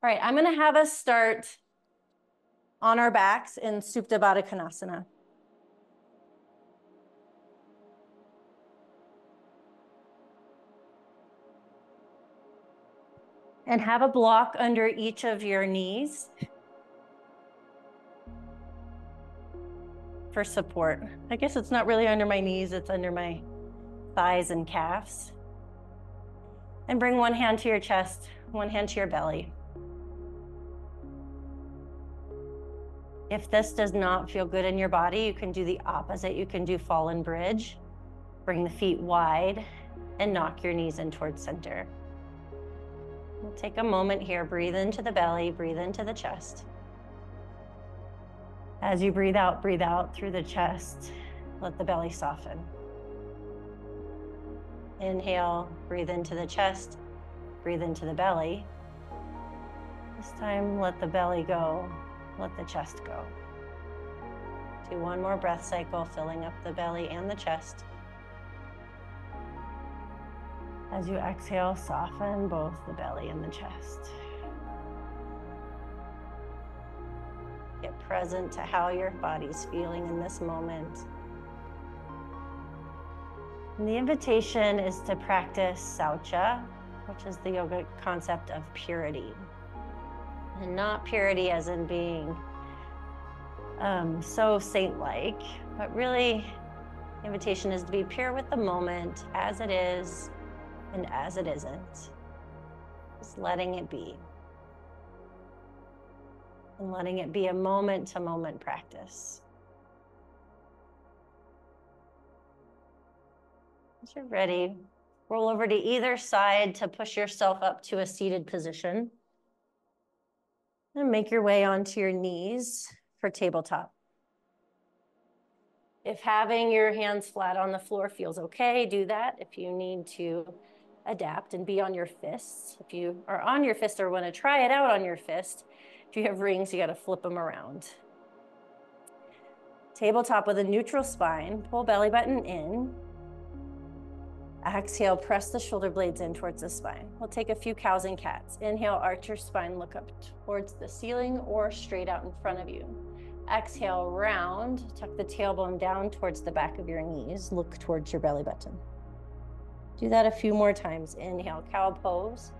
All right, I'm gonna have us start on our backs in Supta Baddha Konasana. And have a block under each of your knees for support. I guess it's not really under my knees, it's under my thighs and calves. And bring one hand to your chest, one hand to your belly. If this does not feel good in your body, you can do the opposite. You can do fallen bridge. Bring the feet wide and knock your knees in towards center. We'll take a moment here. Breathe into the belly, breathe into the chest. As you breathe out, breathe out through the chest. Let the belly soften. Inhale, breathe into the chest, breathe into the belly. This time, let the belly go, let the chest go. Do one more breath cycle, filling up the belly and the chest. As you exhale, soften both the belly and the chest. Get present to how your body's feeling in this moment. And the invitation is to practice saucha, which is the yoga concept of purity. And not purity as in being um, so saint like, but really, the invitation is to be pure with the moment as it is and as it isn't. Just letting it be. And letting it be a moment to moment practice. Once you're ready, roll over to either side to push yourself up to a seated position. And make your way onto your knees for tabletop. If having your hands flat on the floor feels okay, do that. If you need to adapt and be on your fists, if you are on your fist or want to try it out on your fist, if you have rings, you got to flip them around. Tabletop with a neutral spine, pull belly button in, Exhale, press the shoulder blades in towards the spine. We'll take a few cows and cats. Inhale, arch your spine, look up towards the ceiling or straight out in front of you. Exhale, round, tuck the tailbone down towards the back of your knees, look towards your belly button. Do that a few more times. Inhale, cow pose.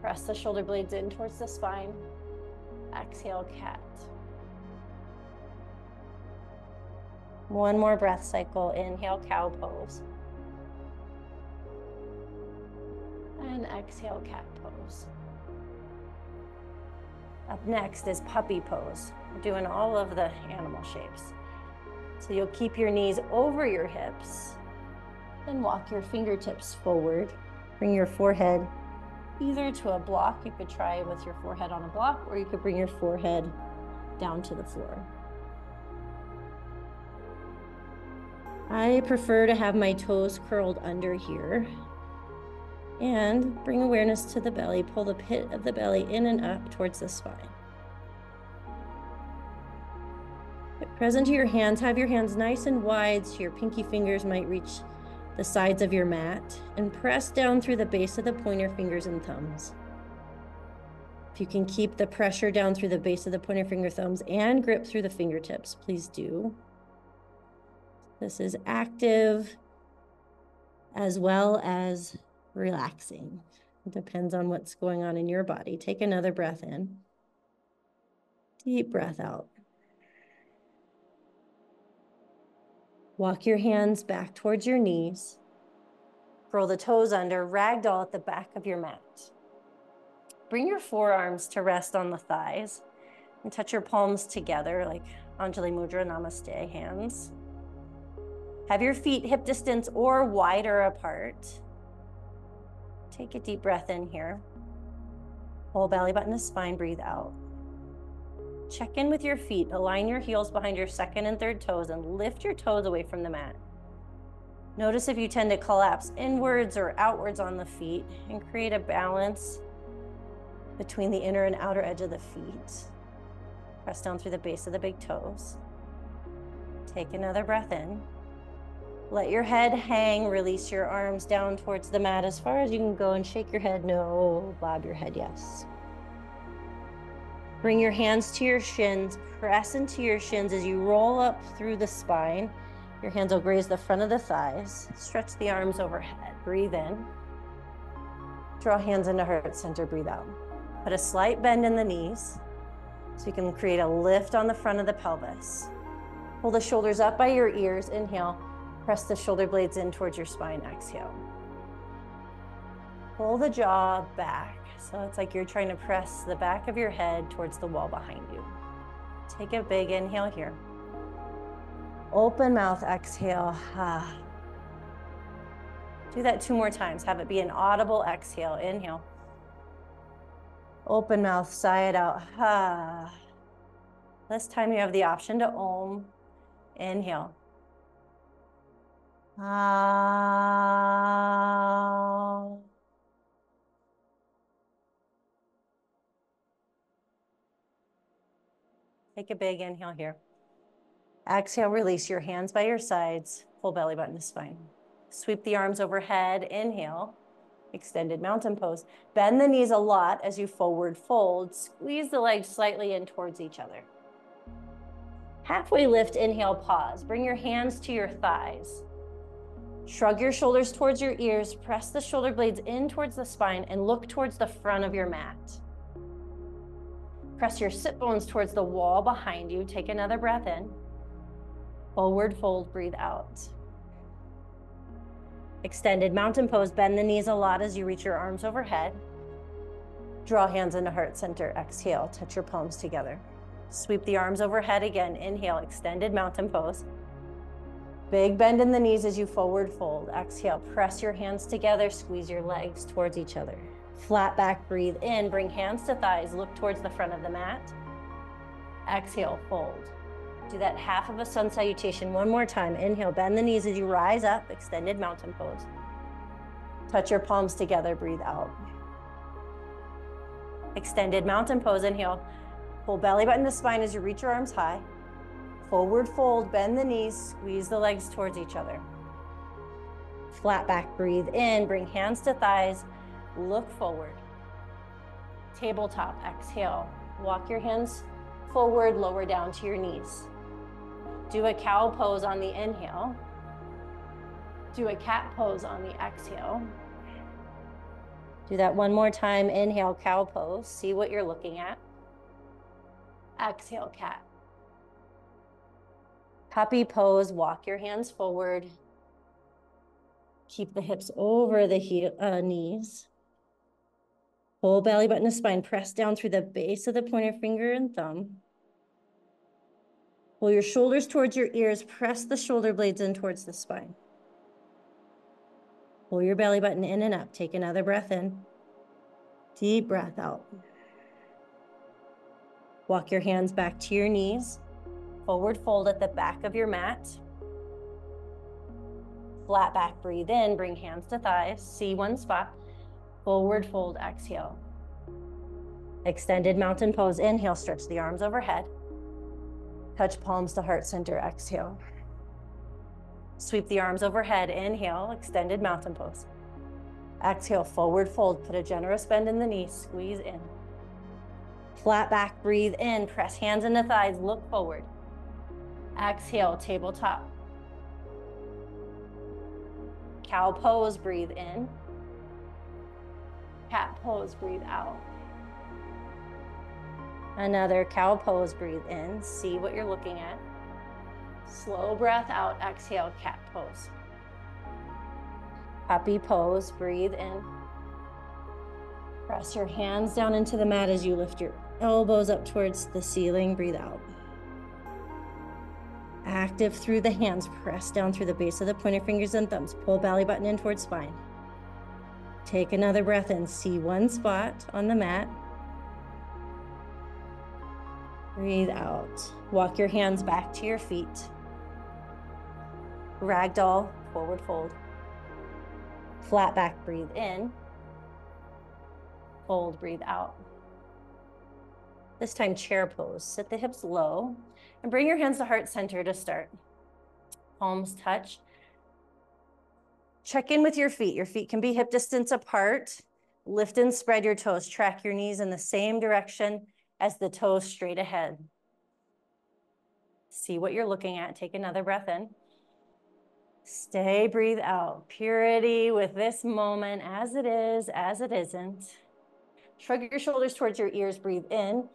Press the shoulder blades in towards the spine. Exhale, cat. One more breath cycle. Inhale, cow pose. And exhale, cat pose. Up next is puppy pose. We're doing all of the animal shapes. So you'll keep your knees over your hips and walk your fingertips forward. Bring your forehead either to a block, you could try with your forehead on a block, or you could bring your forehead down to the floor. I prefer to have my toes curled under here and bring awareness to the belly. Pull the pit of the belly in and up towards the spine. Get present to your hands. Have your hands nice and wide so your pinky fingers might reach the sides of your mat and press down through the base of the pointer fingers and thumbs. If you can keep the pressure down through the base of the pointer finger thumbs and grip through the fingertips, please do. This is active as well as relaxing. It depends on what's going on in your body. Take another breath in. Deep breath out. Walk your hands back towards your knees. Roll the toes under, ragdoll at the back of your mat. Bring your forearms to rest on the thighs and touch your palms together like Anjali Mudra Namaste hands. Have your feet hip distance or wider apart. Take a deep breath in here. Whole belly button to spine, breathe out. Check in with your feet. Align your heels behind your second and third toes and lift your toes away from the mat. Notice if you tend to collapse inwards or outwards on the feet and create a balance between the inner and outer edge of the feet. Press down through the base of the big toes. Take another breath in. Let your head hang, release your arms down towards the mat as far as you can go and shake your head no, bob your head yes. Bring your hands to your shins, press into your shins as you roll up through the spine. Your hands will graze the front of the thighs. Stretch the arms overhead. Breathe in. Draw hands into heart center. Breathe out. Put a slight bend in the knees so you can create a lift on the front of the pelvis. Pull the shoulders up by your ears. Inhale. Press the shoulder blades in towards your spine. Exhale. Pull the jaw back. So it's like you're trying to press the back of your head towards the wall behind you. Take a big inhale here. Open mouth, exhale. Ah. Do that two more times. Have it be an audible exhale. Inhale. Open mouth, sigh it out. Ah. This time you have the option to om. Inhale. Ah. Take a big inhale here. Exhale, release your hands by your sides, full belly button to spine. Sweep the arms overhead, inhale, extended mountain pose. Bend the knees a lot as you forward fold. Squeeze the legs slightly in towards each other. Halfway lift, inhale, pause. Bring your hands to your thighs. Shrug your shoulders towards your ears, press the shoulder blades in towards the spine, and look towards the front of your mat. Press your sit bones towards the wall behind you. Take another breath in. Forward fold, breathe out. Extended mountain pose, bend the knees a lot as you reach your arms overhead. Draw hands into heart center. Exhale, touch your palms together. Sweep the arms overhead again. Inhale, extended mountain pose. Big bend in the knees as you forward fold. Exhale, press your hands together, squeeze your legs towards each other. Flat back, breathe in, bring hands to thighs, look towards the front of the mat. Exhale, fold. Do that half of a sun salutation one more time. Inhale, bend the knees as you rise up, extended mountain pose. Touch your palms together, breathe out. Extended mountain pose, inhale. Pull belly button to spine as you reach your arms high. Forward fold, bend the knees, squeeze the legs towards each other. Flat back, breathe in, bring hands to thighs, Look forward. Tabletop, exhale. Walk your hands forward, lower down to your knees. Do a cow pose on the inhale. Do a cat pose on the exhale. Do that one more time. Inhale, cow pose. See what you're looking at. Exhale, cat. Puppy pose. Walk your hands forward. Keep the hips over the heel, uh, knees. Pull belly button to spine. Press down through the base of the pointer finger and thumb. Pull your shoulders towards your ears. Press the shoulder blades in towards the spine. Pull your belly button in and up. Take another breath in. Deep breath out. Walk your hands back to your knees. Forward fold at the back of your mat. Flat back, breathe in. Bring hands to thighs. See one spot. Forward fold, exhale. Extended mountain pose, inhale, stretch the arms overhead. Touch palms to heart center, exhale. Sweep the arms overhead, inhale, extended mountain pose. Exhale, forward fold, put a generous bend in the knees, squeeze in. Flat back, breathe in, press hands into thighs, look forward. Exhale, tabletop. Cow pose, breathe in. Cat pose, breathe out. Another cow pose, breathe in. See what you're looking at. Slow breath out, exhale, cat pose. Puppy pose, breathe in. Press your hands down into the mat as you lift your elbows up towards the ceiling, breathe out. Active through the hands, press down through the base of the pointer fingers and thumbs. Pull belly button in towards spine. Take another breath in. See one spot on the mat. Breathe out. Walk your hands back to your feet. Ragdoll, forward fold. Flat back, breathe in. Fold, breathe out. This time, chair pose. Sit the hips low and bring your hands to heart center to start. Palms touch. Check in with your feet. Your feet can be hip distance apart. Lift and spread your toes. Track your knees in the same direction as the toes straight ahead. See what you're looking at. Take another breath in. Stay, breathe out. Purity with this moment as it is, as it isn't. Shrug your shoulders towards your ears, breathe in.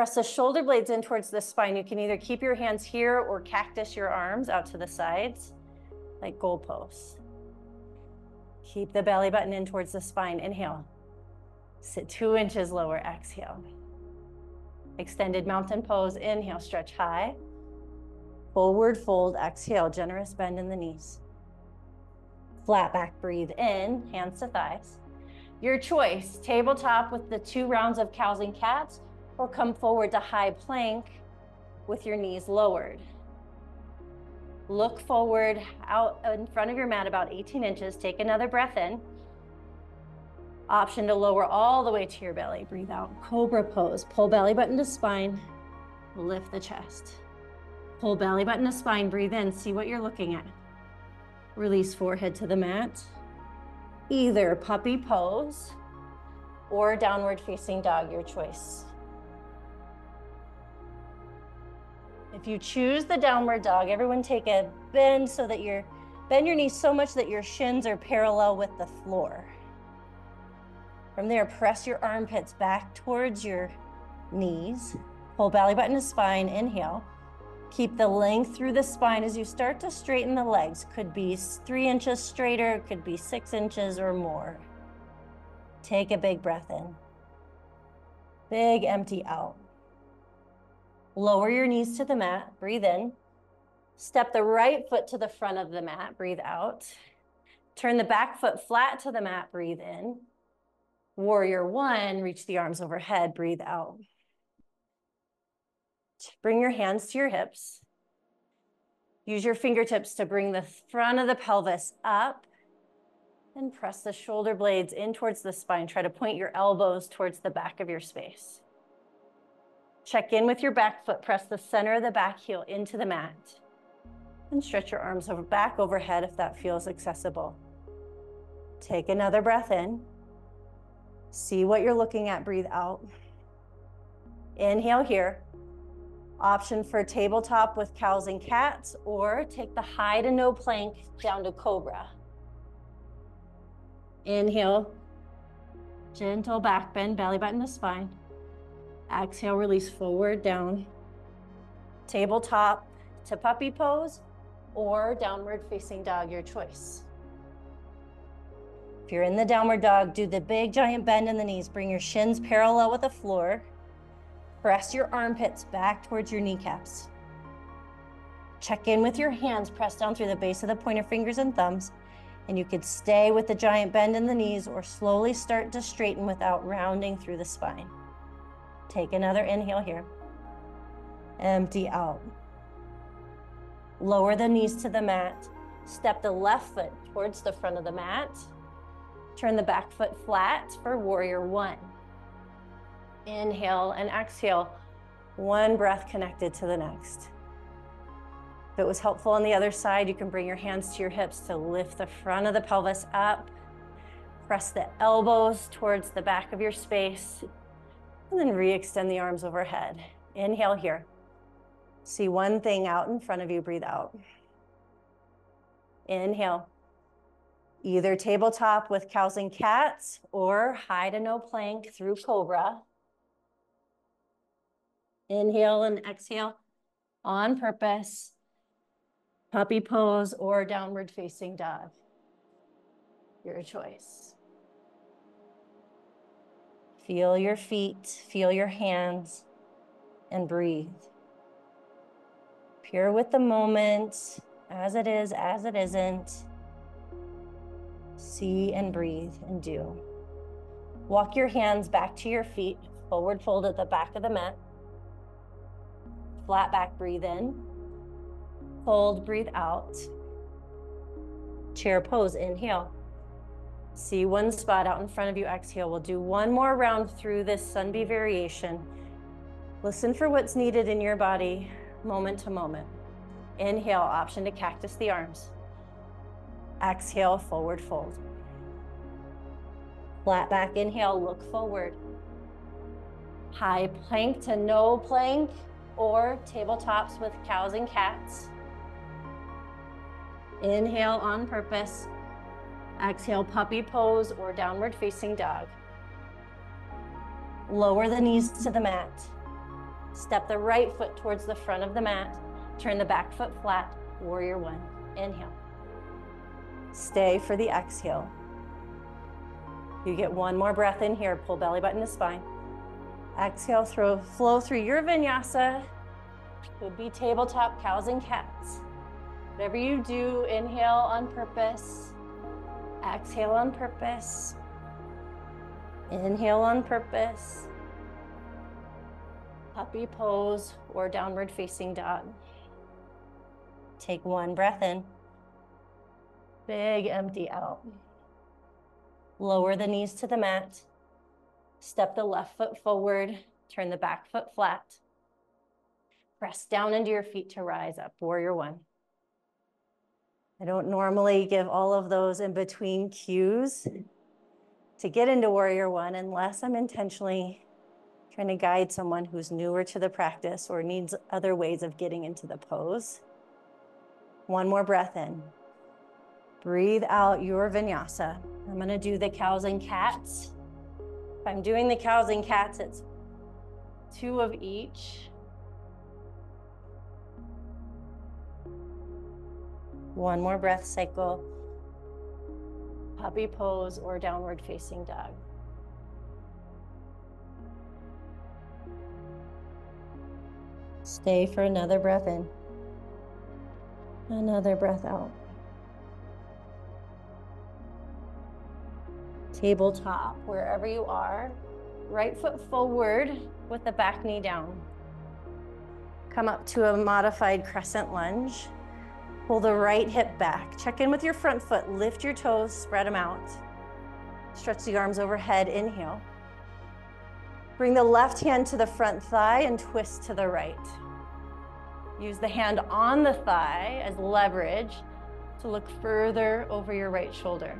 Press the shoulder blades in towards the spine. You can either keep your hands here or cactus your arms out to the sides like goalposts. Keep the belly button in towards the spine. Inhale. Sit two inches lower. Exhale. Extended mountain pose. Inhale, stretch high. Forward fold. Exhale, generous bend in the knees. Flat back, breathe in, hands to thighs. Your choice, tabletop with the two rounds of cows and cats, or come forward to high plank with your knees lowered. Look forward out in front of your mat about 18 inches. Take another breath in. Option to lower all the way to your belly. Breathe out. Cobra pose. Pull belly button to spine. Lift the chest. Pull belly button to spine. Breathe in. See what you're looking at. Release forehead to the mat. Either puppy pose or downward facing dog, your choice. If you choose the downward dog, everyone take a bend so that you're bend your knees so much that your shins are parallel with the floor. From there, press your armpits back towards your knees. Pull belly button to spine. Inhale. Keep the length through the spine as you start to straighten the legs. Could be three inches straighter, could be six inches or more. Take a big breath in. Big empty out. Lower your knees to the mat, breathe in. Step the right foot to the front of the mat, breathe out. Turn the back foot flat to the mat, breathe in. Warrior one, reach the arms overhead, breathe out. Bring your hands to your hips. Use your fingertips to bring the front of the pelvis up and press the shoulder blades in towards the spine. Try to point your elbows towards the back of your space. Check in with your back foot. Press the center of the back heel into the mat. And stretch your arms over back overhead if that feels accessible. Take another breath in. See what you're looking at. Breathe out. Inhale here. Option for tabletop with cows and cats, or take the high to no plank down to cobra. Inhale, gentle back bend, belly button to spine. Exhale, release forward, down. Tabletop to puppy pose or downward facing dog, your choice. If you're in the downward dog, do the big giant bend in the knees. Bring your shins parallel with the floor. Press your armpits back towards your kneecaps. Check in with your hands pressed down through the base of the pointer fingers and thumbs. And you could stay with the giant bend in the knees or slowly start to straighten without rounding through the spine. Take another inhale here. Empty out. Lower the knees to the mat. Step the left foot towards the front of the mat. Turn the back foot flat for warrior one. Inhale and exhale. One breath connected to the next. If it was helpful on the other side, you can bring your hands to your hips to lift the front of the pelvis up. Press the elbows towards the back of your space. And then re-extend the arms overhead. Inhale here. See one thing out in front of you, breathe out. Inhale. Either tabletop with cows and cats or high to no plank through cobra. Inhale and exhale on purpose. Puppy pose or downward facing dog. Your choice. Feel your feet, feel your hands, and breathe. Pure with the moment, as it is, as it isn't. See and breathe and do. Walk your hands back to your feet, forward fold at the back of the mat. Flat back, breathe in. Hold, breathe out. Chair pose, inhale. See one spot out in front of you, exhale. We'll do one more round through this Sun B variation. Listen for what's needed in your body moment to moment. Inhale, option to cactus the arms. Exhale, forward fold. Flat back, inhale, look forward. High plank to no plank or tabletops with cows and cats. Inhale on purpose. Exhale, puppy pose or downward facing dog. Lower the knees to the mat. Step the right foot towards the front of the mat. Turn the back foot flat. Warrior one. Inhale. Stay for the exhale. You get one more breath in here. Pull belly button to spine. Exhale, throw, flow through your vinyasa. Could be tabletop cows and cats. Whatever you do, inhale on purpose. Exhale on purpose. Inhale on purpose. Puppy pose or downward facing dog. Take one breath in. Big empty out. Lower the knees to the mat. Step the left foot forward. Turn the back foot flat. Press down into your feet to rise up. Warrior one. I don't normally give all of those in between cues to get into warrior one unless I'm intentionally trying to guide someone who's newer to the practice or needs other ways of getting into the pose. One more breath in. Breathe out your vinyasa. I'm to do the cows and cats. If I'm doing the cows and cats, it's two of each. One more breath cycle. Puppy pose or downward facing dog. Stay for another breath in. Another breath out. Tabletop, wherever you are. Right foot forward with the back knee down. Come up to a modified crescent lunge. Pull the right hip back. Check in with your front foot. Lift your toes, spread them out. Stretch the arms overhead. Inhale. Bring the left hand to the front thigh and twist to the right. Use the hand on the thigh as leverage to look further over your right shoulder.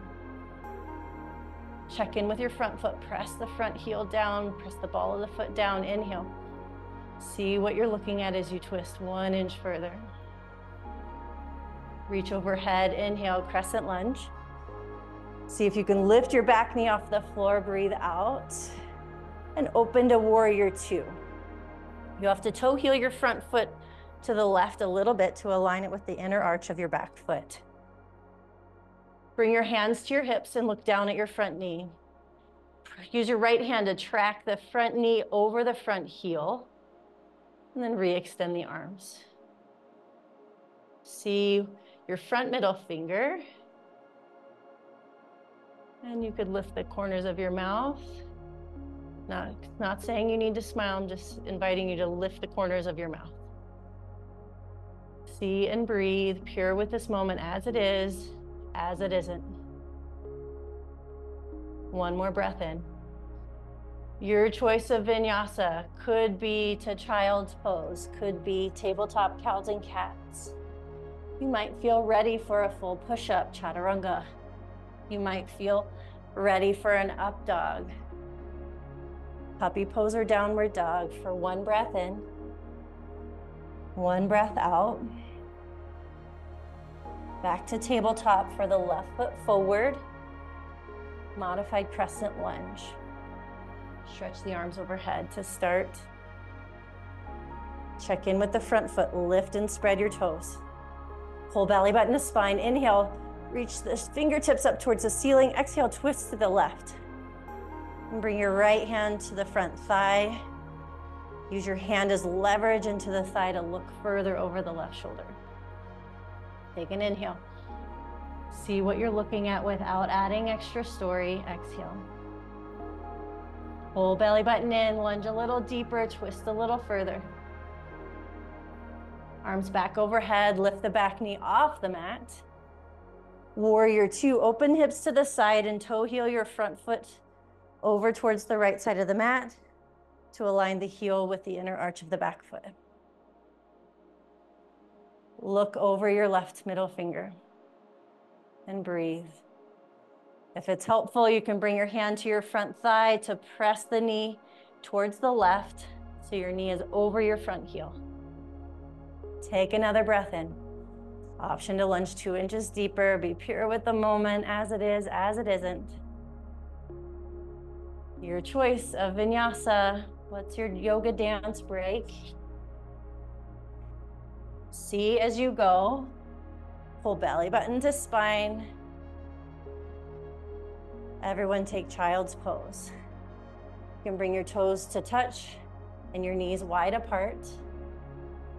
Check in with your front foot. Press the front heel down. Press the ball of the foot down. Inhale. See what you're looking at as you twist one inch further. Reach overhead, inhale, crescent lunge. See if you can lift your back knee off the floor, breathe out, and open to warrior two. You have to toe heel your front foot to the left a little bit to align it with the inner arch of your back foot. Bring your hands to your hips and look down at your front knee. Use your right hand to track the front knee over the front heel, and then re-extend the arms. See your front middle finger. And you could lift the corners of your mouth. Not, not saying you need to smile, I'm just inviting you to lift the corners of your mouth. See and breathe, pure with this moment as it is, as it isn't. One more breath in. Your choice of vinyasa could be to child's pose, could be tabletop cows and cats. You might feel ready for a full push-up, chaturanga. You might feel ready for an up dog. Puppy pose or downward dog for one breath in, one breath out. Back to tabletop for the left foot forward. Modified crescent lunge. Stretch the arms overhead to start. Check in with the front foot, lift and spread your toes. Pull belly button to spine. Inhale, reach the fingertips up towards the ceiling. Exhale, twist to the left. And bring your right hand to the front thigh. Use your hand as leverage into the thigh to look further over the left shoulder. Take an inhale. See what you're looking at without adding extra story. Exhale. Pull belly button in, lunge a little deeper, twist a little further. Arms back overhead, lift the back knee off the mat. Warrior two, open hips to the side and toe heel your front foot over towards the right side of the mat to align the heel with the inner arch of the back foot. Look over your left middle finger and breathe. If it's helpful, you can bring your hand to your front thigh to press the knee towards the left so your knee is over your front heel. Take another breath in. Option to lunge two inches deeper. Be pure with the moment as it is, as it isn't. Your choice of vinyasa. What's your yoga dance break? See as you go. Pull belly button to spine. Everyone take child's pose. You can bring your toes to touch and your knees wide apart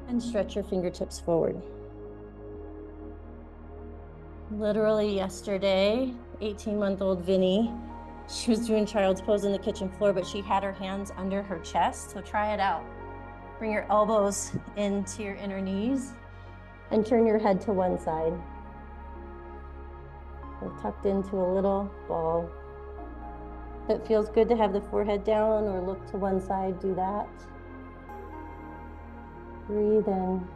and stretch your fingertips forward. Literally yesterday, 18 month old Vinny, she was doing child's pose in the kitchen floor, but she had her hands under her chest. So try it out. Bring your elbows into your inner knees and turn your head to one side. So tucked into a little ball. If it feels good to have the forehead down or look to one side, do that. Breathe in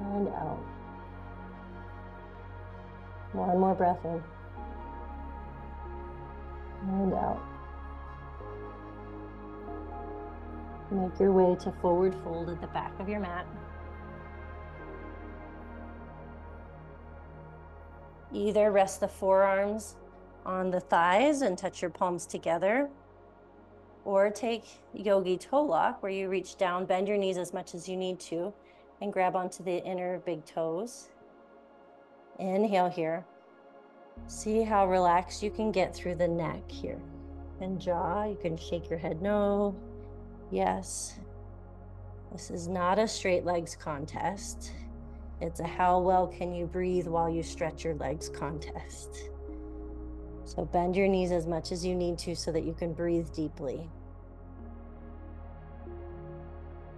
and out. One more breath in and out. Make your way to forward fold at the back of your mat. Either rest the forearms on the thighs and touch your palms together, or take yogi toe lock where you reach down, bend your knees as much as you need to, and grab onto the inner big toes. Inhale here. See how relaxed you can get through the neck here and jaw. You can shake your head no. Yes. This is not a straight legs contest. It's a how well can you breathe while you stretch your legs contest. So bend your knees as much as you need to so that you can breathe deeply.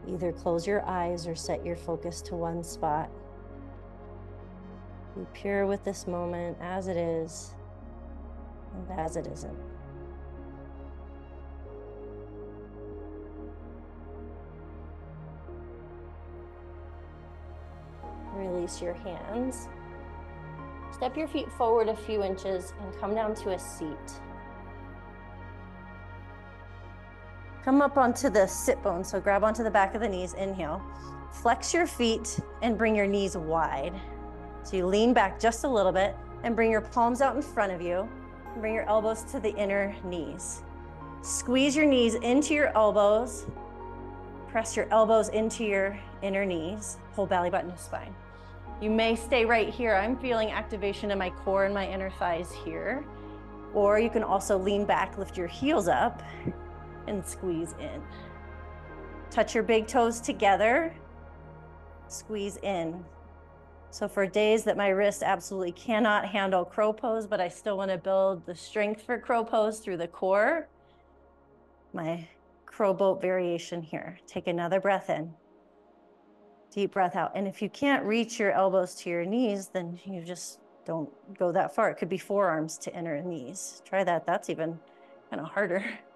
Either close your eyes or set your focus to one spot. Be pure with this moment as it is and as it isn't. Release your hands. Step your feet forward a few inches and come down to a seat. Come up onto the sit bone, so grab onto the back of the knees, inhale. Flex your feet and bring your knees wide. So you lean back just a little bit and bring your palms out in front of you. Bring your elbows to the inner knees. Squeeze your knees into your elbows. Press your elbows into your inner knees. Pull belly button to spine. You may stay right here. I'm feeling activation in my core and my inner thighs here. Or you can also lean back, lift your heels up, and squeeze in. Touch your big toes together. Squeeze in. So for days that my wrist absolutely cannot handle crow pose, but I still want to build the strength for crow pose through the core, my crow boat variation here. Take another breath in. Deep breath out. And if you can't reach your elbows to your knees, then you just don't go that far. It could be forearms to inner knees. Try that. That's even kind of harder.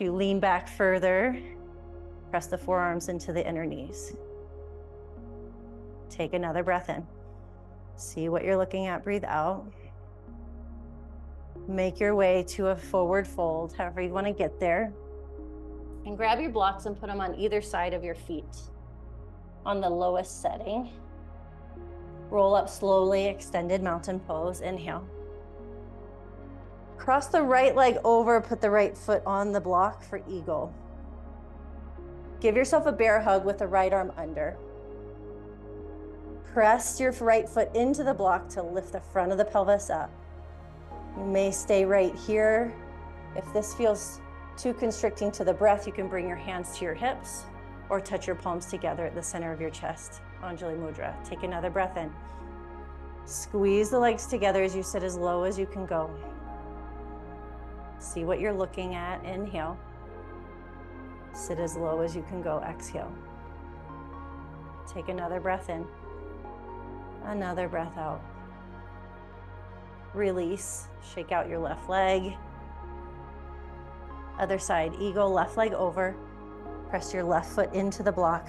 You lean back further, press the forearms into the inner knees. Take another breath in. See what you're looking at. Breathe out. Make your way to a forward fold, however you want to get there. And grab your blocks and put them on either side of your feet on the lowest setting. Roll up slowly, extended mountain pose. Inhale. Cross the right leg over, put the right foot on the block for eagle. Give yourself a bear hug with the right arm under. Press your right foot into the block to lift the front of the pelvis up. You may stay right here. If this feels too constricting to the breath, you can bring your hands to your hips or touch your palms together at the center of your chest. Anjali Mudra. Take another breath in. Squeeze the legs together as you sit as low as you can go. See what you're looking at. Inhale. Sit as low as you can go. Exhale. Take another breath in. Another breath out. Release. Shake out your left leg. Other side, eagle, left leg over. Press your left foot into the block.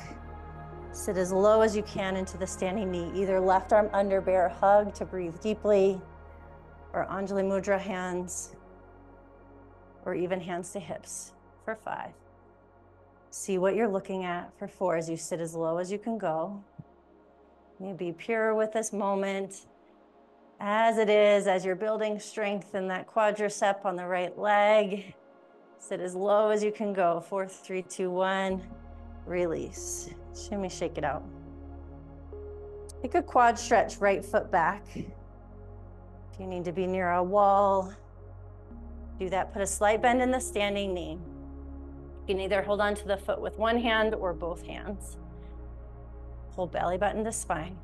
Sit as low as you can into the standing knee. Either left arm under bear hug to breathe deeply, or Anjali Mudra hands. Or even hands to hips for five. See what you're looking at for four as you sit as low as you can go. You be pure with this moment as it is, as you're building strength in that quadricep on the right leg. Sit as low as you can go. Four, three, two, one. Release. Shimmy, shake it out. Take a quad stretch, right foot back. If you need to be near a wall, do that. Put a slight bend in the standing knee. You can either hold on to the foot with one hand or both hands. Hold belly button to spine.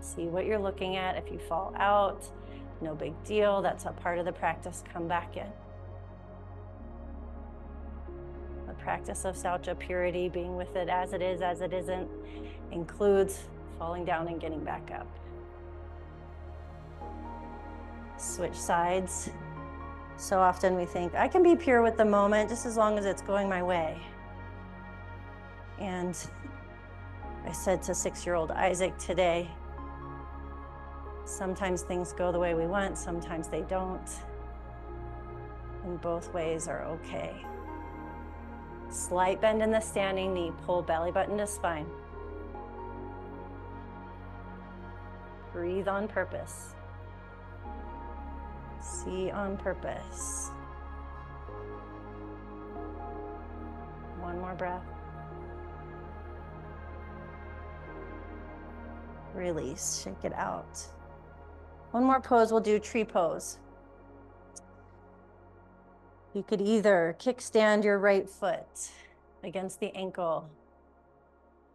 See what you're looking at. If you fall out, no big deal. That's a part of the practice. Come back in. The practice of Saucha purity, being with it as it is, as it isn't, includes falling down and getting back up. Switch sides. So often we think, I can be pure with the moment just as long as it's going my way. And I said to six year old Isaac today, sometimes things go the way we want, sometimes they don't. And both ways are okay. Slight bend in the standing knee, pull belly button to spine. Breathe on purpose. See on purpose. One more breath. Release, shake it out. One more pose, we'll do tree pose. You could either kickstand your right foot against the ankle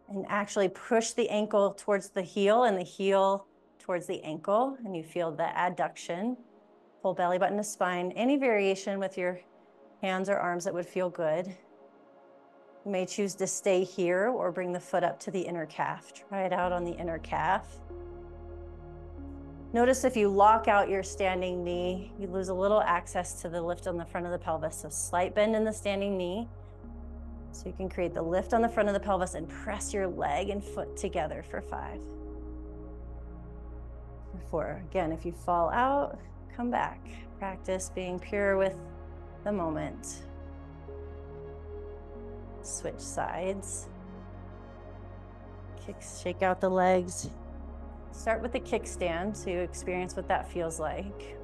and actually push the ankle towards the heel and the heel towards the ankle, and you feel the adduction Pull belly button to spine. Any variation with your hands or arms that would feel good. You may choose to stay here or bring the foot up to the inner calf. Try it out on the inner calf. Notice if you lock out your standing knee, you lose a little access to the lift on the front of the pelvis. So slight bend in the standing knee. So you can create the lift on the front of the pelvis and press your leg and foot together for five. For four. Again, if you fall out, come back. Practice being pure with the moment. Switch sides. Kicks, shake out the legs. Start with the kickstand so you experience what that feels like.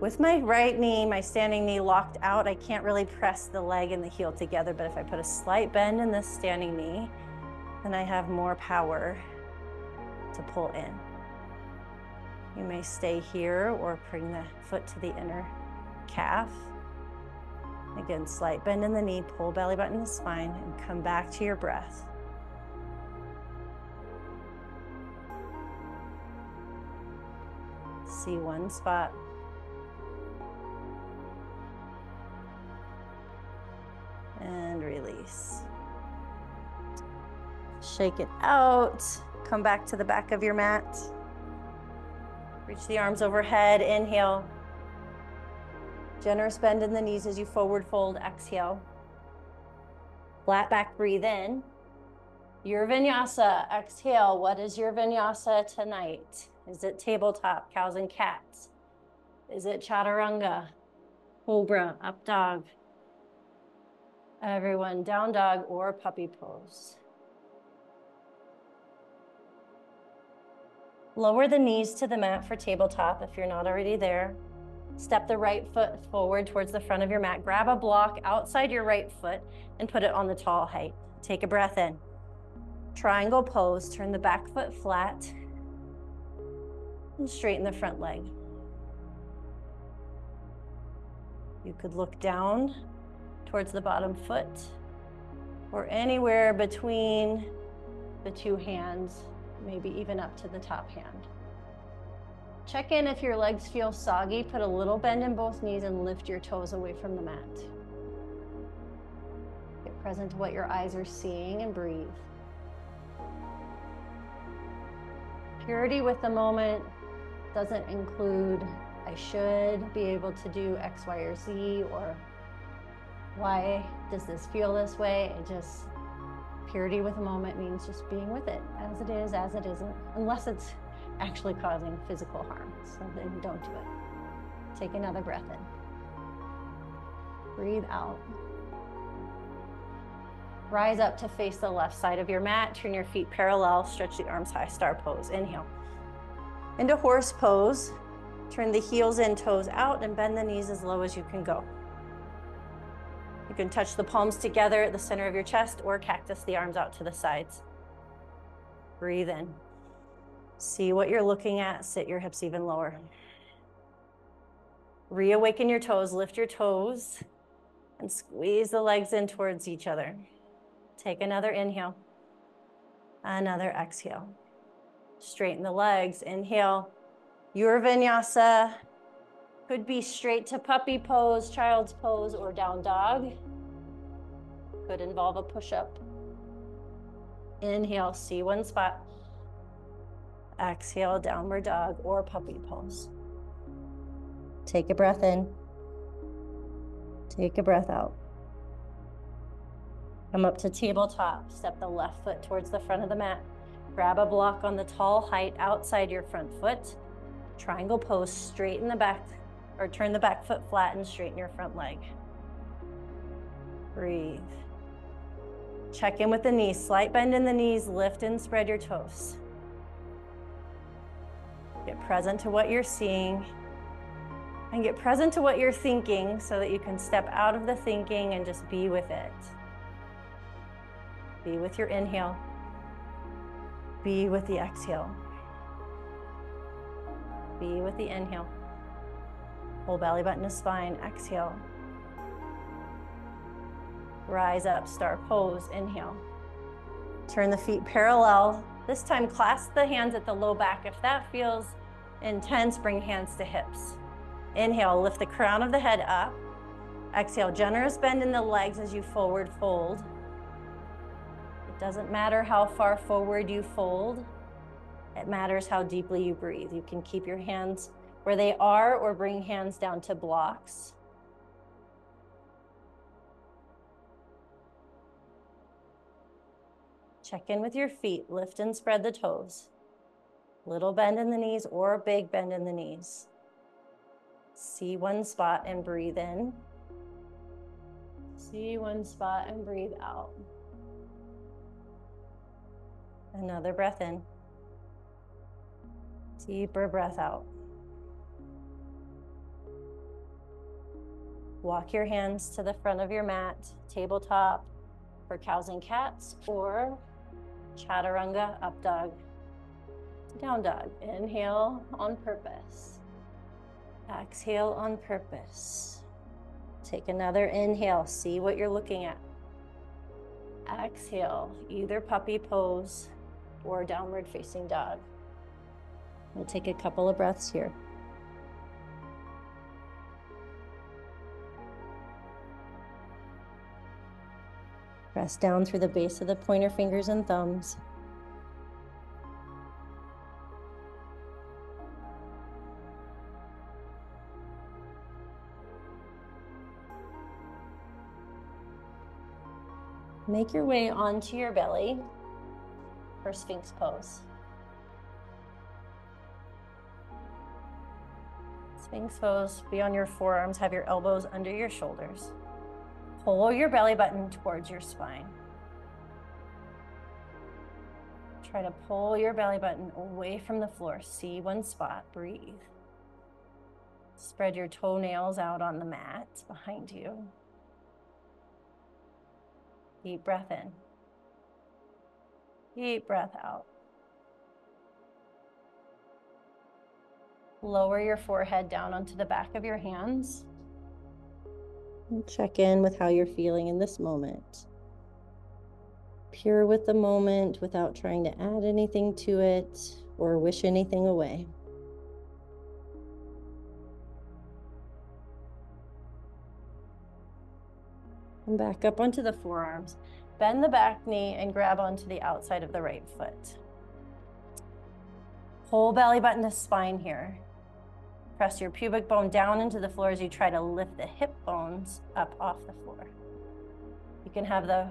With my right knee, my standing knee locked out, I can't really press the leg and the heel together, but if I put a slight bend in the standing knee, then I have more power to pull in. You may stay here or bring the foot to the inner calf. Again, slight bend in the knee, pull belly button to spine, and come back to your breath. See one spot. And release. Shake it out. Come back to the back of your mat. Reach the arms overhead, inhale. Generous bend in the knees as you forward fold, exhale. Flat back, breathe in. Your vinyasa, exhale. What is your vinyasa tonight? Is it tabletop, cows and cats? Is it chaturanga, cobra, up dog? Everyone, down dog or puppy pose. Lower the knees to the mat for tabletop if you're not already there. Step the right foot forward towards the front of your mat. Grab a block outside your right foot and put it on the tall height. Take a breath in. Triangle pose, turn the back foot flat and straighten the front leg. You could look down towards the bottom foot or anywhere between the two hands maybe even up to the top hand. Check in if your legs feel soggy, put a little bend in both knees and lift your toes away from the mat. Get present to what your eyes are seeing and breathe. Purity with the moment doesn't include I should be able to do X, Y, or Z, or why does this feel this way? It just Purity with a moment means just being with it as it is, as it isn't, unless it's actually causing physical harm. So then don't do it. Take another breath in. Breathe out. Rise up to face the left side of your mat. Turn your feet parallel. Stretch the arms high. Star pose. Inhale. Into horse pose. Turn the heels in, toes out, and bend the knees as low as you can go. You can touch the palms together at the center of your chest or cactus the arms out to the sides. Breathe in. See what you're looking at. Sit your hips even lower. Reawaken your toes. Lift your toes and squeeze the legs in towards each other. Take another inhale, another exhale. Straighten the legs. Inhale. Your vinyasa could be straight to puppy pose, child's pose, or down dog. Could involve a push up. Inhale, see one spot. Exhale, downward dog or puppy pose. Take a breath in. Take a breath out. Come up to tabletop. Step the left foot towards the front of the mat. Grab a block on the tall height outside your front foot. Triangle pose, straighten the back or turn the back foot flat and straighten your front leg. Breathe. Check in with the knees. Slight bend in the knees. Lift and spread your toes. Get present to what you're seeing and get present to what you're thinking so that you can step out of the thinking and just be with it. Be with your inhale. Be with the exhale. Be with the inhale. Pull belly button to spine. Exhale. Rise up, star pose. Inhale. Turn the feet parallel. This time, clasp the hands at the low back. If that feels intense, bring hands to hips. Inhale, lift the crown of the head up. Exhale, generous bend in the legs as you forward fold. It doesn't matter how far forward you fold, it matters how deeply you breathe. You can keep your hands where they are or bring hands down to blocks. Check in with your feet, lift and spread the toes. Little bend in the knees or big bend in the knees. See one spot and breathe in. See one spot and breathe out. Another breath in. Deeper breath out. Walk your hands to the front of your mat, tabletop for cows and cats, or chaturanga, up dog, down dog. Inhale on purpose. Exhale on purpose. Take another inhale. See what you're looking at. Exhale, either puppy pose or downward facing dog. We'll take a couple of breaths here. Press down through the base of the pointer fingers and thumbs. Make your way onto your belly for Sphinx pose. Sphinx pose, be on your forearms, have your elbows under your shoulders. Pull your belly button towards your spine. Try to pull your belly button away from the floor. See one spot, breathe. Spread your toenails out on the mat behind you. Deep breath in. Deep breath out. Lower your forehead down onto the back of your hands. And check in with how you're feeling in this moment. Pure with the moment without trying to add anything to it or wish anything away. And back up onto the forearms. Bend the back knee and grab onto the outside of the right foot. Whole belly button to spine here. Press your pubic bone down into the floor as you try to lift the hip bones up off the floor. You can have the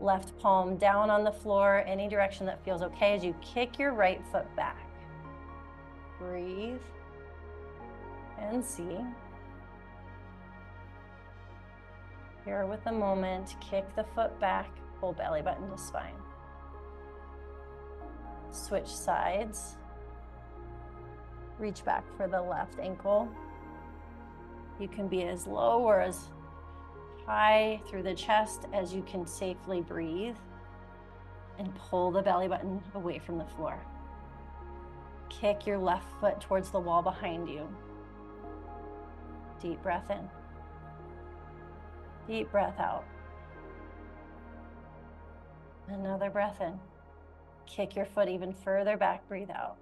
left palm down on the floor, any direction that feels okay as you kick your right foot back. Breathe and see. Here with the moment, kick the foot back, pull belly button to spine. Switch sides. Reach back for the left ankle. You can be as low or as high through the chest as you can safely breathe and pull the belly button away from the floor. Kick your left foot towards the wall behind you. Deep breath in. Deep breath out. Another breath in. Kick your foot even further back, breathe out.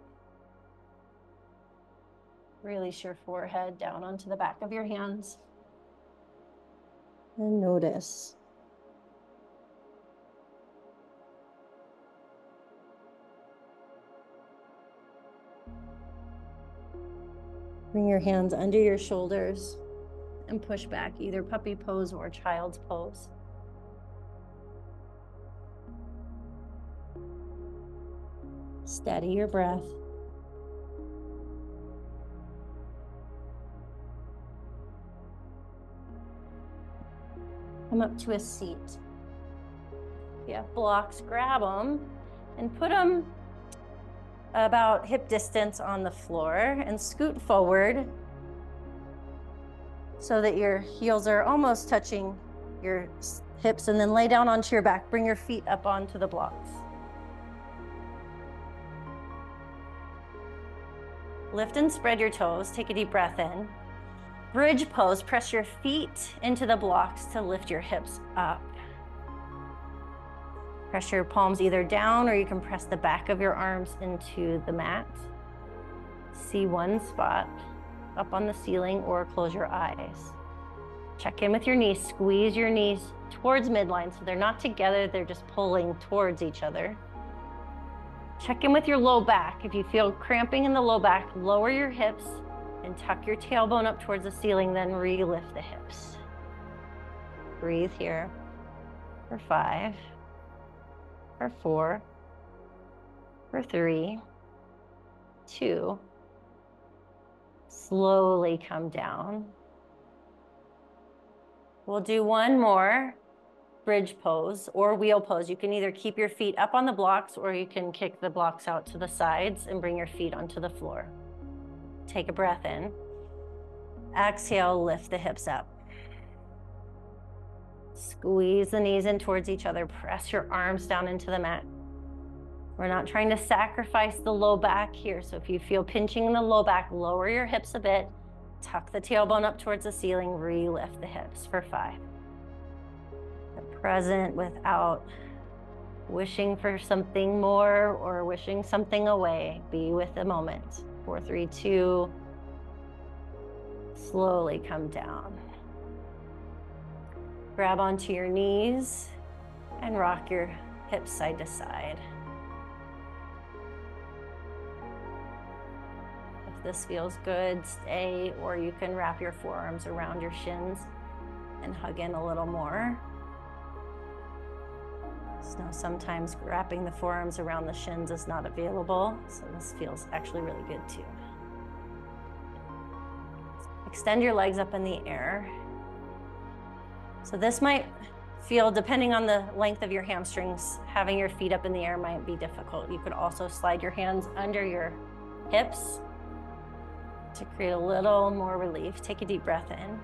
Release your forehead down onto the back of your hands. And notice. Bring your hands under your shoulders and push back, either puppy pose or child's pose. Steady your breath. Up to a seat. If you have blocks, grab them and put them about hip distance on the floor and scoot forward so that your heels are almost touching your hips and then lay down onto your back. Bring your feet up onto the blocks. Lift and spread your toes. Take a deep breath in. Bridge pose, press your feet into the blocks to lift your hips up. Press your palms either down or you can press the back of your arms into the mat. See one spot up on the ceiling or close your eyes. Check in with your knees, squeeze your knees towards midline so they're not together, they're just pulling towards each other. Check in with your low back. If you feel cramping in the low back, lower your hips and tuck your tailbone up towards the ceiling, then re-lift the hips. Breathe here for five, for four, for three, two. Slowly come down. We'll do one more bridge pose or wheel pose. You can either keep your feet up on the blocks or you can kick the blocks out to the sides and bring your feet onto the floor. Take a breath in. Exhale, lift the hips up. Squeeze the knees in towards each other. Press your arms down into the mat. We're not trying to sacrifice the low back here. So if you feel pinching in the low back, lower your hips a bit. Tuck the tailbone up towards the ceiling. Re-lift the hips for five. present without wishing for something more or wishing something away. Be with the moment. Four, three, two. Slowly come down. Grab onto your knees and rock your hips side to side. If this feels good, stay, or you can wrap your forearms around your shins and hug in a little more. So sometimes wrapping the forearms around the shins is not available, so this feels actually really good too. Extend your legs up in the air so this might feel, depending on the length of your hamstrings, having your feet up in the air might be difficult. You could also slide your hands under your hips to create a little more relief. Take a deep breath in.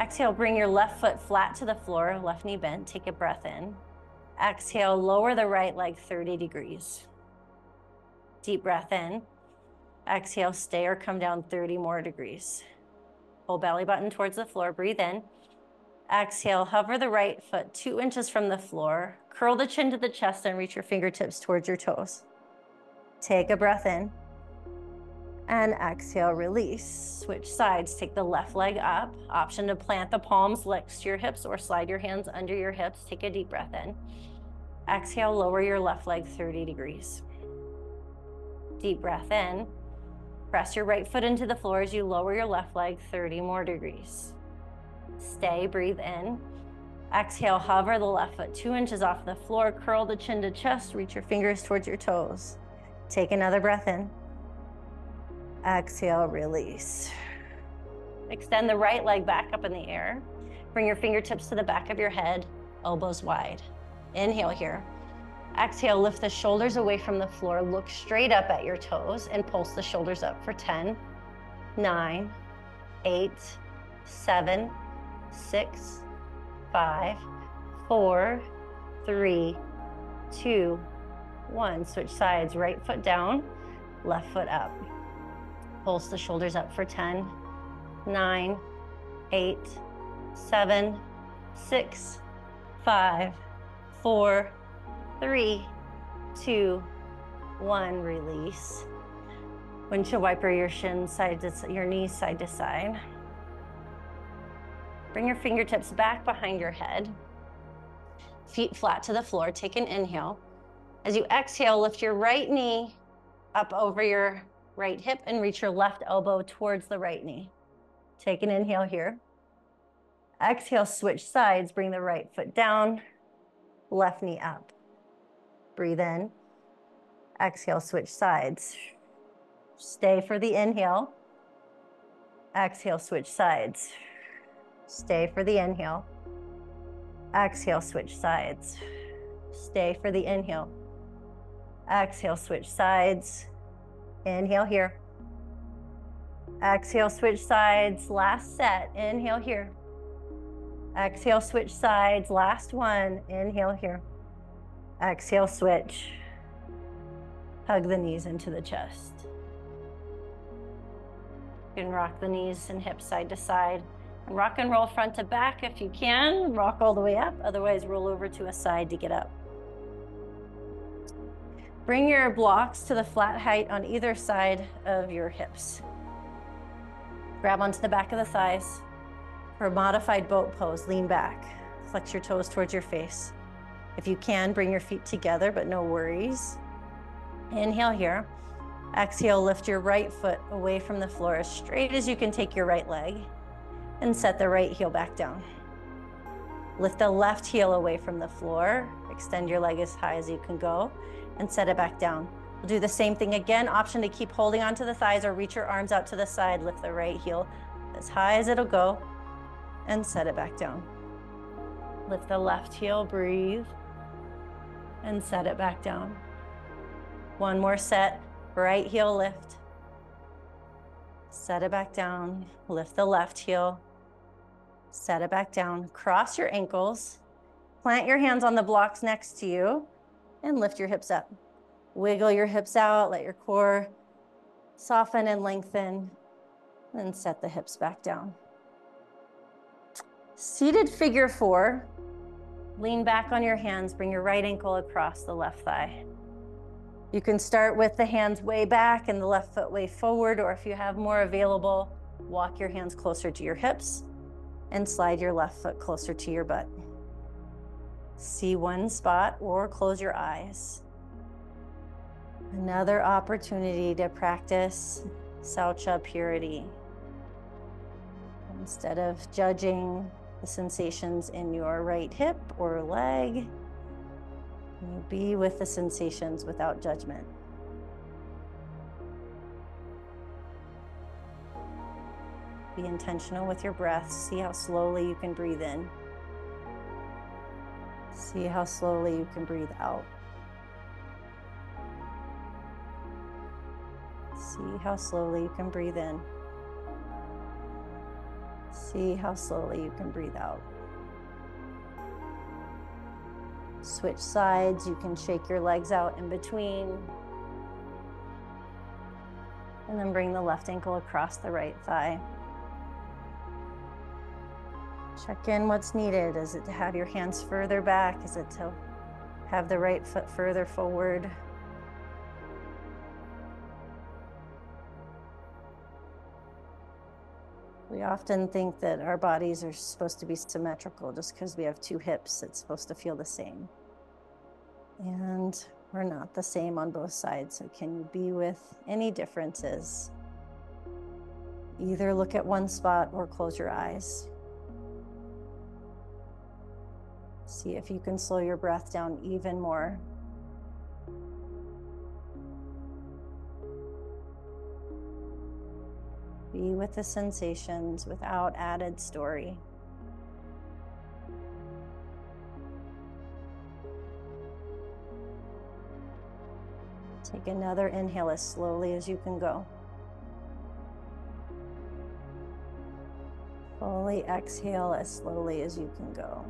Exhale, bring your left foot flat to the floor, left knee bent. Take a breath in. Exhale, lower the right leg 30 degrees. Deep breath in. Exhale, stay or come down 30 more degrees. Pull belly button towards the floor. Breathe in. Exhale, hover the right foot two inches from the floor. Curl the chin to the chest and reach your fingertips towards your toes. Take a breath in. And exhale, release. Switch sides. Take the left leg up. Option to plant the palms next to your hips or slide your hands under your hips. Take a deep breath in. Exhale, lower your left leg 30 degrees. Deep breath in. Press your right foot into the floor as you lower your left leg 30 more degrees. Stay, breathe in. Exhale, hover the left foot two inches off the floor, curl the chin to chest, reach your fingers towards your toes. Take another breath in. Exhale, release. Extend the right leg back up in the air. Bring your fingertips to the back of your head, elbows wide. Inhale here. Exhale, lift the shoulders away from the floor. Look straight up at your toes and pulse the shoulders up for 10, 9, 8, 7, 6, 5, 4, 3, 2, 1. Switch sides. Right foot down, left foot up. Pulse the shoulders up for 10, 9, 8, 7, 6, 5, 4, three, two, one, release. Windshield wiper your shins side to your knees side to side. Bring your fingertips back behind your head. Feet flat to the floor. Take an inhale. As you exhale, lift your right knee up over your right hip and reach your left elbow towards the right knee. Take an inhale here. Exhale, switch sides. Bring the right foot down, left knee up. Breathe in. Exhale, switch sides. Stay for the inhale. Exhale, switch sides. Stay for the inhale. Exhale, switch sides. Stay for the inhale. Exhale, switch sides. Inhale here. Exhale, switch sides. Last set. Inhale here. Exhale, switch sides. Last one. Inhale here. Exhale, switch. Hug the knees into the chest. You can rock the knees and hips side to side. And Rock and roll front to back if you can. Rock all the way up. Otherwise, roll over to a side to get up. Bring your blocks to the flat height on either side of your hips. Grab onto the back of the thighs. For a modified boat pose, lean back. Flex your toes towards your face. If you can, bring your feet together, but no worries. Inhale here. Exhale, lift your right foot away from the floor as straight as you can take your right leg and set the right heel back down. Lift the left heel away from the floor. Extend your leg as high as you can go and set it back down. We'll do the same thing again. Option to keep holding onto the thighs or reach your arms out to the side. Lift the right heel as high as it'll go and set it back down. Lift the left heel, breathe and set it back down. One more set, right heel lift. Set it back down, lift the left heel, set it back down. Cross your ankles, plant your hands on the blocks next to you, and lift your hips up. Wiggle your hips out, let your core soften and lengthen, and set the hips back down. Seated figure four, Lean back on your hands, bring your right ankle across the left thigh. You can start with the hands way back and the left foot way forward, or if you have more available, walk your hands closer to your hips and slide your left foot closer to your butt. See one spot or close your eyes. Another opportunity to practice Saucha purity. Instead of judging the sensations in your right hip or leg. You be with the sensations without judgment. Be intentional with your breath. See how slowly you can breathe in. See how slowly you can breathe out. See how slowly you can breathe in. See how slowly you can breathe out. Switch sides. You can shake your legs out in between. And then bring the left ankle across the right thigh. Check in what's needed. Is it to have your hands further back? Is it to have the right foot further forward? We often think that our bodies are supposed to be symmetrical just because we have two hips, it's supposed to feel the same. And we're not the same on both sides. So, can you be with any differences? Either look at one spot or close your eyes. See if you can slow your breath down even more. Be with the sensations without added story. Take another inhale as slowly as you can go. Fully exhale as slowly as you can go.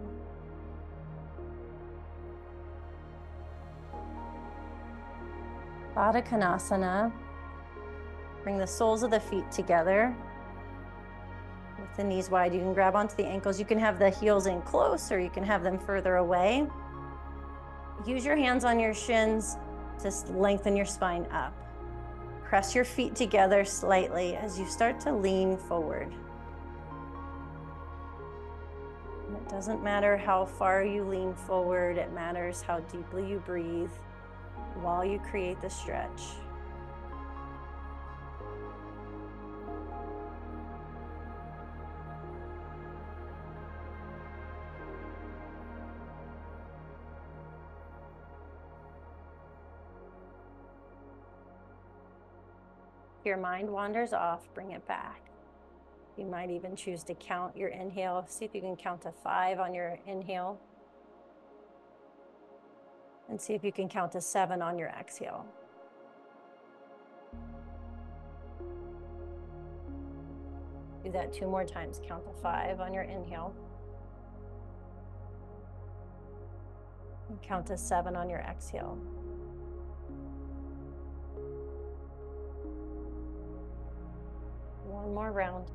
Baddha Konasana. Bring the soles of the feet together with the knees wide. You can grab onto the ankles. You can have the heels in close or you can have them further away. Use your hands on your shins to lengthen your spine up. Press your feet together slightly as you start to lean forward. it doesn't matter how far you lean forward, it matters how deeply you breathe while you create the stretch. your mind wanders off, bring it back. You might even choose to count your inhale. See if you can count to five on your inhale. And see if you can count to seven on your exhale. Do that two more times. Count to five on your inhale. And count to seven on your exhale. One more round.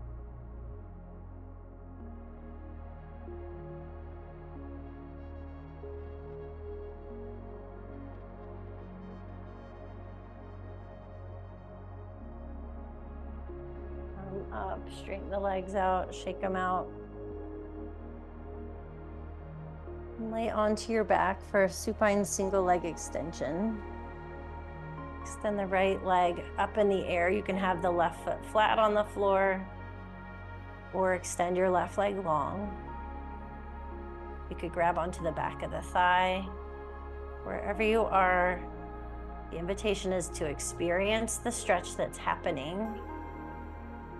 Up, straighten the legs out, shake them out. lay onto your back for a supine single leg extension. Extend the right leg up in the air. You can have the left foot flat on the floor or extend your left leg long. You could grab onto the back of the thigh. Wherever you are, the invitation is to experience the stretch that's happening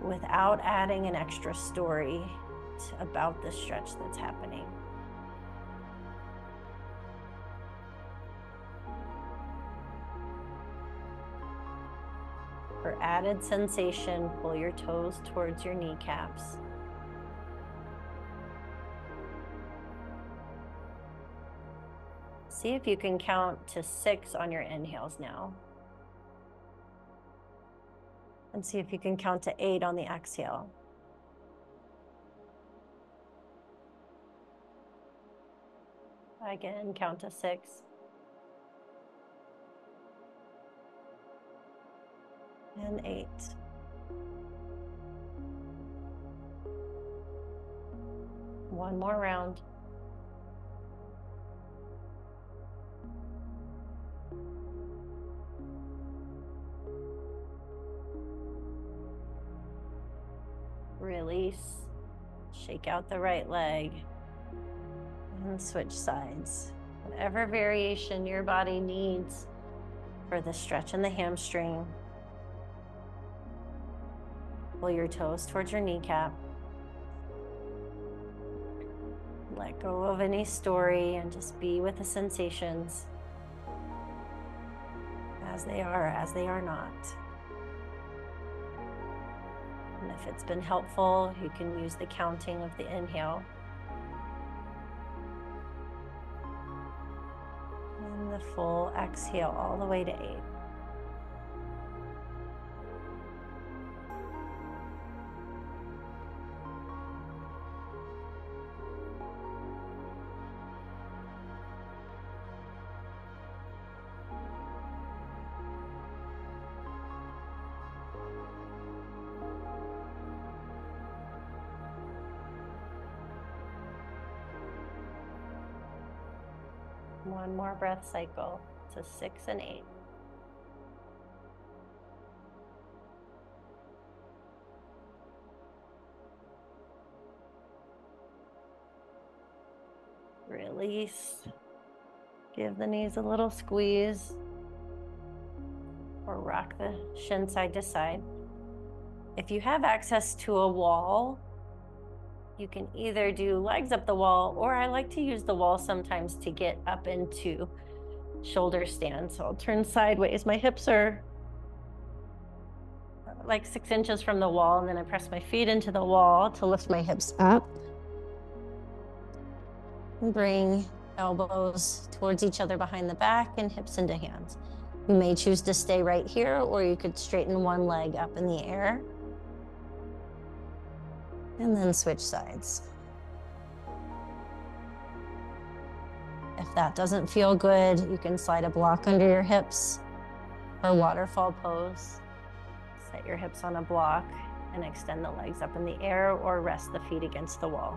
without adding an extra story about the stretch that's happening. For added sensation, pull your toes towards your kneecaps. See if you can count to six on your inhales now. And see if you can count to eight on the exhale. Again, count to six. and eight. One more round. Release. Shake out the right leg and switch sides. Whatever variation your body needs for the stretch in the hamstring Pull your toes towards your kneecap. Let go of any story and just be with the sensations as they are, as they are not. And if it's been helpful, you can use the counting of the inhale. And the full exhale all the way to eight. More breath cycle to six and eight. Release. Give the knees a little squeeze or rock the shin side to side. If you have access to a wall, you can either do legs up the wall, or I like to use the wall sometimes to get up into shoulder stand. So I'll turn sideways. My hips are uh, like six inches from the wall, and then I press my feet into the wall to lift my hips up. Bring elbows towards each other behind the back and hips into hands. You may choose to stay right here, or you could straighten one leg up in the air. And then switch sides. If that doesn't feel good, you can slide a block under your hips or waterfall pose. Set your hips on a block and extend the legs up in the air or rest the feet against the wall.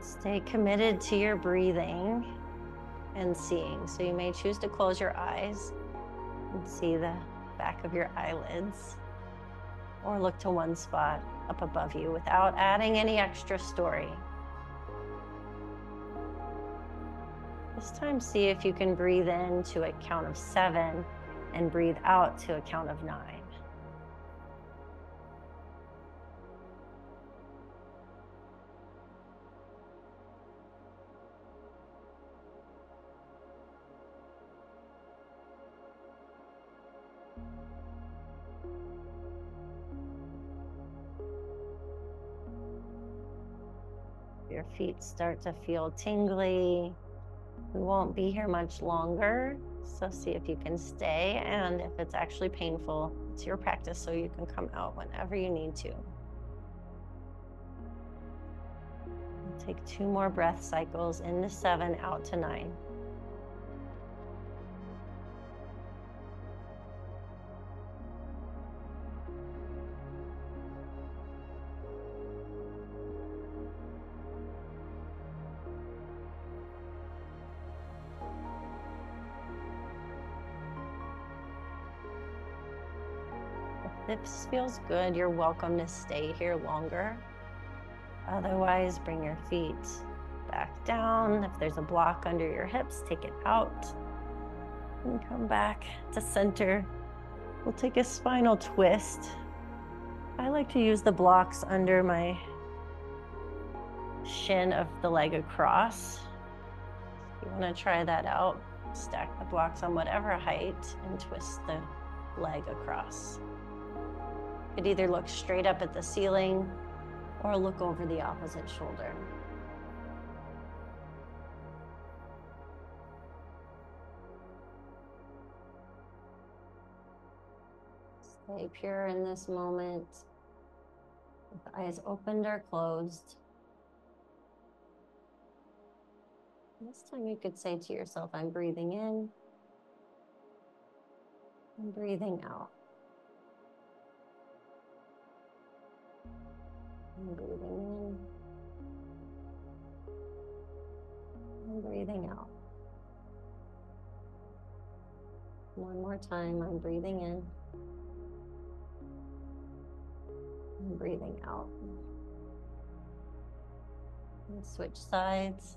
Stay committed to your breathing and seeing. So you may choose to close your eyes and see the back of your eyelids or look to one spot up above you without adding any extra story. This time, see if you can breathe in to a count of seven and breathe out to a count of nine. Feet start to feel tingly. We won't be here much longer, so see if you can stay. And if it's actually painful, it's your practice, so you can come out whenever you need to. Take two more breath cycles into seven, out to nine. If this feels good, you're welcome to stay here longer. Otherwise, bring your feet back down. If there's a block under your hips, take it out and come back to center. We'll take a spinal twist. I like to use the blocks under my shin of the leg across. You want to try that out, stack the blocks on whatever height and twist the leg across. Could either look straight up at the ceiling or look over the opposite shoulder. Stay pure in this moment. With eyes opened or closed. This time you could say to yourself, I'm breathing in. I'm breathing out. And breathing in. And breathing out. One more time, I'm breathing in. And breathing out. And switch sides.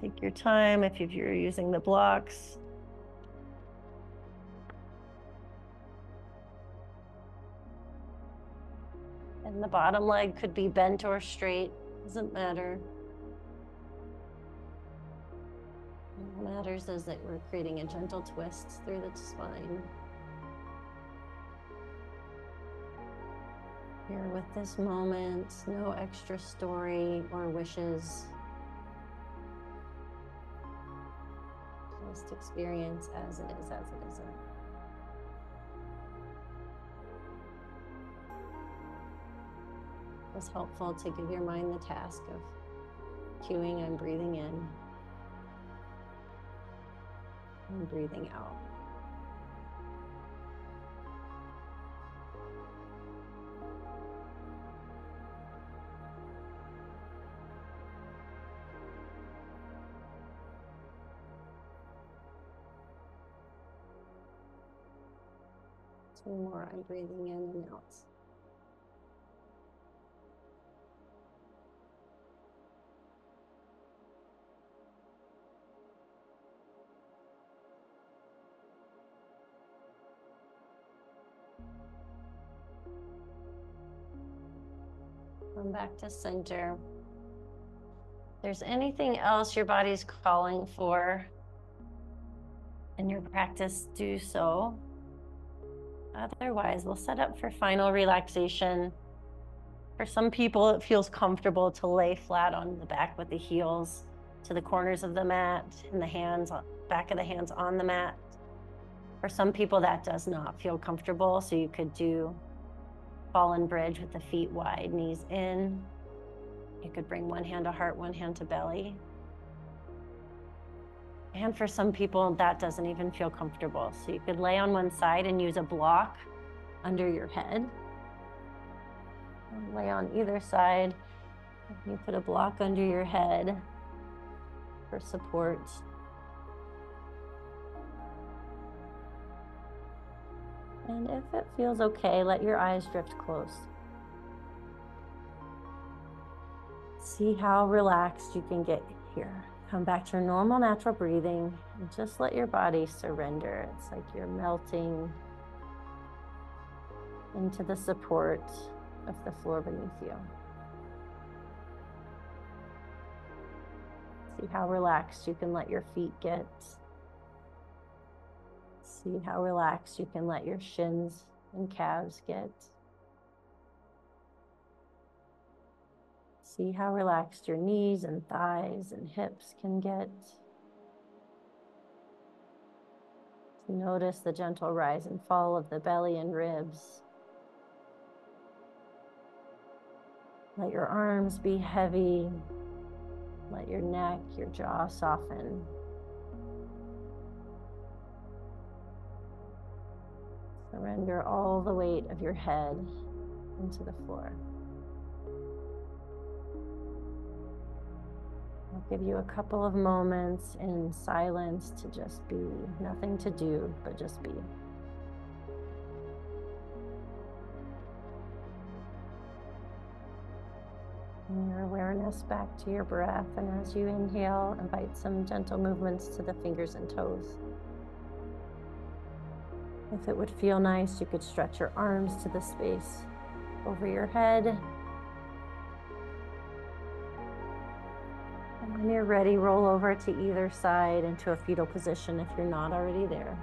Take your time if you're using the blocks. And the bottom leg could be bent or straight, doesn't matter. What matters is that we're creating a gentle twist through the spine. Here with this moment, no extra story or wishes. Just experience as it is, as it isn't. Was helpful to give your mind the task of cueing and breathing in and breathing out. Two more, I'm breathing in and out. To center. There's anything else your body's calling for in your practice, do so. Otherwise, we'll set up for final relaxation. For some people, it feels comfortable to lay flat on the back with the heels to the corners of the mat and the hands, back of the hands on the mat. For some people, that does not feel comfortable. So you could do fallen bridge with the feet wide, knees in. You could bring one hand to heart, one hand to belly. And for some people, that doesn't even feel comfortable. So you could lay on one side and use a block under your head. Lay on either side. You put a block under your head for support. And if it feels okay, let your eyes drift close. See how relaxed you can get here. Come back to your normal natural breathing and just let your body surrender. It's like you're melting into the support of the floor beneath you. See how relaxed you can let your feet get. See how relaxed you can let your shins and calves get. See how relaxed your knees and thighs and hips can get. Notice the gentle rise and fall of the belly and ribs. Let your arms be heavy. Let your neck, your jaw soften. Surrender all the weight of your head into the floor. I'll give you a couple of moments in silence to just be, nothing to do, but just be. Bring your awareness back to your breath, and as you inhale, invite some gentle movements to the fingers and toes. If it would feel nice, you could stretch your arms to the space over your head And When you're ready, roll over to either side into a fetal position if you're not already there.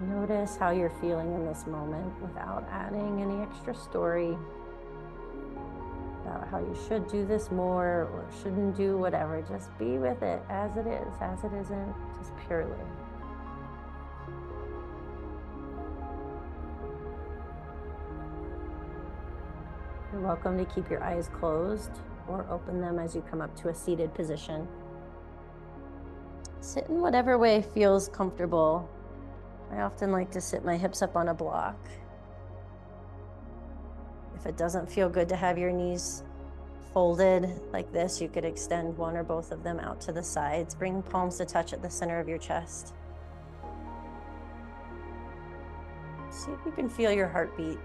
Notice how you're feeling in this moment without adding any extra story about how you should do this more or shouldn't do whatever. Just be with it as it is, as it isn't, just purely. You're welcome to keep your eyes closed or open them as you come up to a seated position. Sit in whatever way feels comfortable. I often like to sit my hips up on a block. If it doesn't feel good to have your knees folded like this, you could extend one or both of them out to the sides. Bring palms to touch at the center of your chest. See if you can feel your heartbeat.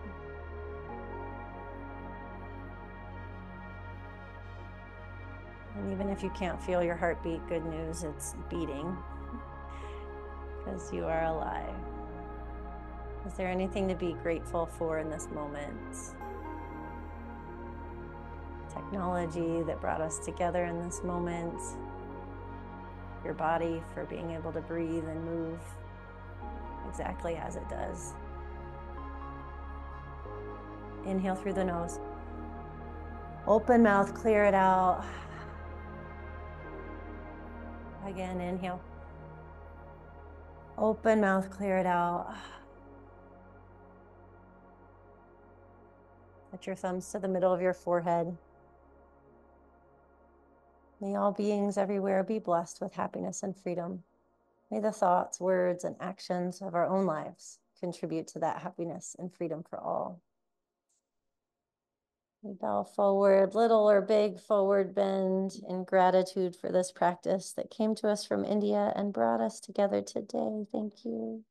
And even if you can't feel your heartbeat, good news, it's beating because you are alive. Is there anything to be grateful for in this moment? Technology that brought us together in this moment, your body for being able to breathe and move exactly as it does. Inhale through the nose. Open mouth, clear it out. Again, inhale. Open mouth, clear it out. Put your thumbs to the middle of your forehead. May all beings everywhere be blessed with happiness and freedom. May the thoughts, words, and actions of our own lives contribute to that happiness and freedom for all. Bow forward, little or big forward bend in gratitude for this practice that came to us from India and brought us together today. Thank you.